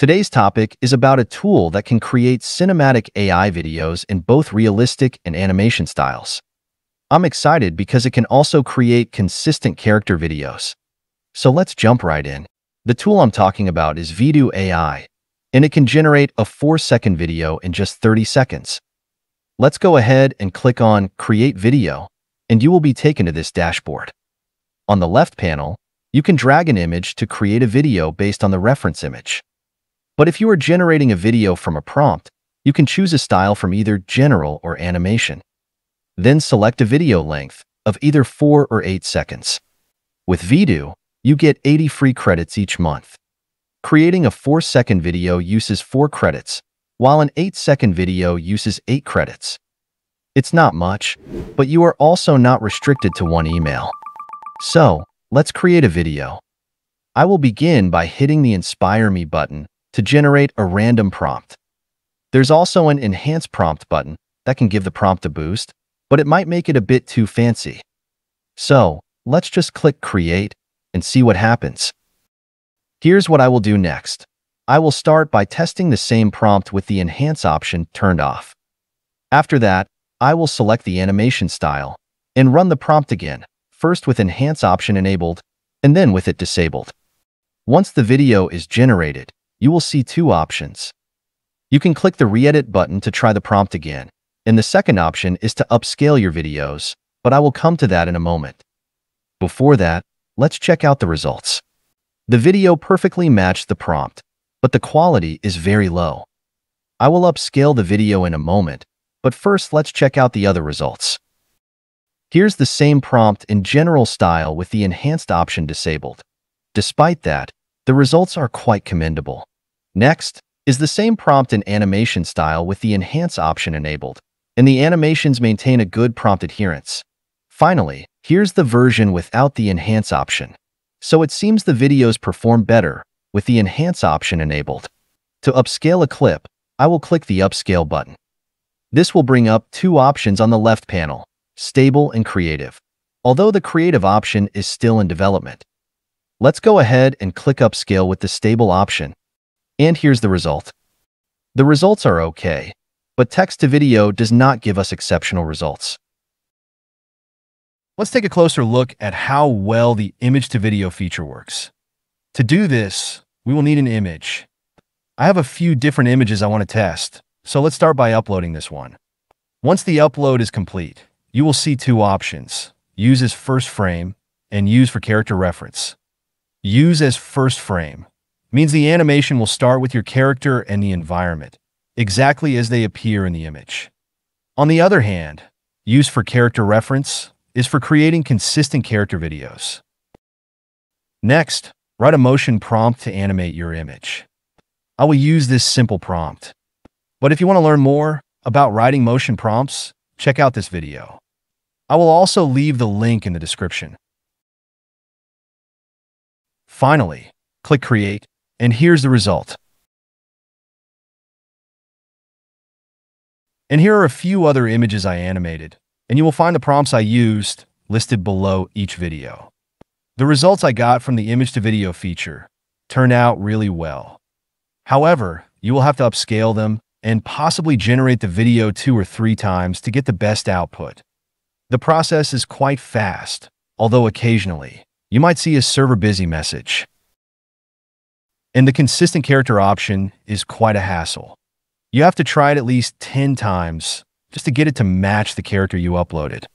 Today's topic is about a tool that can create cinematic AI videos in both realistic and animation styles. I'm excited because it can also create consistent character videos. So let's jump right in. The tool I'm talking about is Vidu AI, and it can generate a 4-second video in just 30 seconds. Let's go ahead and click on Create Video, and you will be taken to this dashboard. On the left panel, you can drag an image to create a video based on the reference image. But if you are generating a video from a prompt, you can choose a style from either general or animation. Then select a video length of either 4 or 8 seconds. With Vidu, you get 80 free credits each month. Creating a 4-second video uses 4 credits, while an 8-second video uses 8 credits. It's not much, but you are also not restricted to one email. So, let's create a video. I will begin by hitting the Inspire Me button to generate a random prompt. There's also an Enhance Prompt button that can give the prompt a boost, but it might make it a bit too fancy. So, let's just click Create and see what happens. Here's what I will do next. I will start by testing the same prompt with the Enhance option turned off. After that, I will select the animation style and run the prompt again first with Enhance option enabled, and then with it disabled. Once the video is generated, you will see two options. You can click the Re-edit button to try the prompt again, and the second option is to upscale your videos, but I will come to that in a moment. Before that, let's check out the results. The video perfectly matched the prompt, but the quality is very low. I will upscale the video in a moment, but first let's check out the other results. Here's the same prompt in general style with the enhanced option disabled. Despite that, the results are quite commendable. Next is the same prompt in animation style with the enhance option enabled, and the animations maintain a good prompt adherence. Finally, here's the version without the enhance option. So it seems the videos perform better with the enhance option enabled. To upscale a clip, I will click the upscale button. This will bring up two options on the left panel, stable, and creative, although the creative option is still in development. Let's go ahead and click Upscale with the stable option. And here's the result. The results are okay, but text-to-video does not give us exceptional results. Let's take a closer look at how well the image-to-video feature works. To do this, we will need an image. I have a few different images I want to test, so let's start by uploading this one. Once the upload is complete, you will see two options, use as first frame and use for character reference. Use as first frame means the animation will start with your character and the environment, exactly as they appear in the image. On the other hand, use for character reference is for creating consistent character videos. Next, write a motion prompt to animate your image. I will use this simple prompt. But if you want to learn more about writing motion prompts, check out this video. I will also leave the link in the description. Finally, click Create, and here's the result. And here are a few other images I animated, and you will find the prompts I used listed below each video. The results I got from the image-to-video feature turn out really well. However, you will have to upscale them and possibly generate the video two or three times to get the best output. The process is quite fast, although occasionally, you might see a server busy message. And the consistent character option is quite a hassle. You have to try it at least 10 times just to get it to match the character you uploaded.